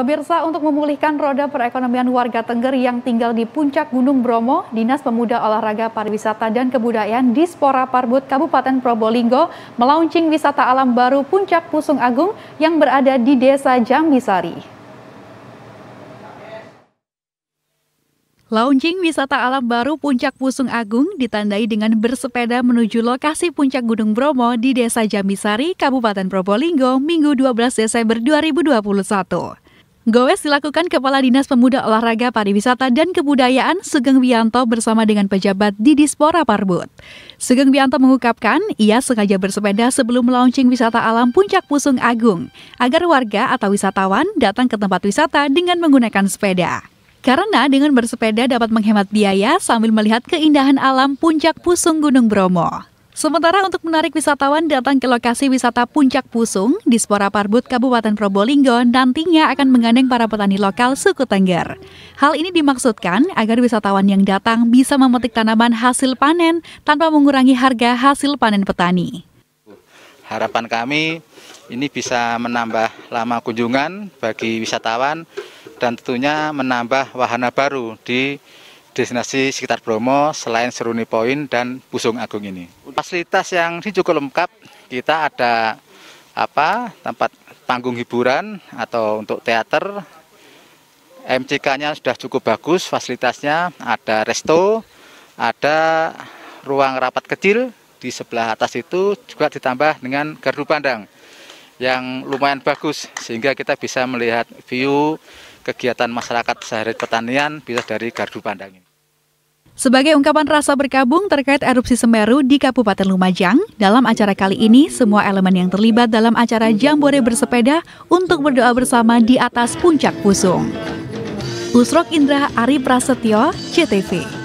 Pemirsa, untuk memulihkan roda perekonomian warga Tengger yang tinggal di puncak Gunung Bromo, Dinas Pemuda Olahraga Pariwisata dan Kebudayaan Dispora Parbut Kabupaten Probolinggo melaunching wisata alam baru Puncak Pusung Agung yang berada di Desa Jambisari. Launching wisata alam baru Puncak Pusung Agung ditandai dengan bersepeda menuju lokasi Puncak Gunung Bromo di Desa Jambisari, Kabupaten Probolinggo, Minggu 12 Desember 2021. Goes dilakukan Kepala Dinas Pemuda Olahraga Pariwisata dan Kebudayaan Sugeng Wianto bersama dengan pejabat di Dispora Parbut. Sugeng Wianto mengungkapkan ia sengaja bersepeda sebelum launching wisata alam Puncak Pusung Agung agar warga atau wisatawan datang ke tempat wisata dengan menggunakan sepeda. Karena dengan bersepeda dapat menghemat biaya sambil melihat keindahan alam puncak Pusung Gunung Bromo. Sementara untuk menarik wisatawan datang ke lokasi wisata Puncak Pusung di Spora Parbut Kabupaten Probolinggo nantinya akan menggandeng para petani lokal suku Tengger. Hal ini dimaksudkan agar wisatawan yang datang bisa memetik tanaman hasil panen tanpa mengurangi harga hasil panen petani. Harapan kami ini bisa menambah lama kunjungan bagi wisatawan dan tentunya menambah wahana baru di destinasi sekitar Bromo selain Seruni Point dan Pusung Agung ini. Fasilitas yang ini cukup lengkap, kita ada apa tempat panggung hiburan atau untuk teater, MCK-nya sudah cukup bagus, fasilitasnya. Ada resto, ada ruang rapat kecil di sebelah atas itu juga ditambah dengan gardu pandang yang lumayan bagus sehingga kita bisa melihat view kegiatan masyarakat sehari pertanian bisa dari gardu pandang ini. Sebagai ungkapan rasa berkabung terkait erupsi Semeru di Kabupaten Lumajang, dalam acara kali ini semua elemen yang terlibat dalam acara Jambore bersepeda untuk berdoa bersama di atas puncak Pusung. Usrok Indra Ari Prasetyo, CTV.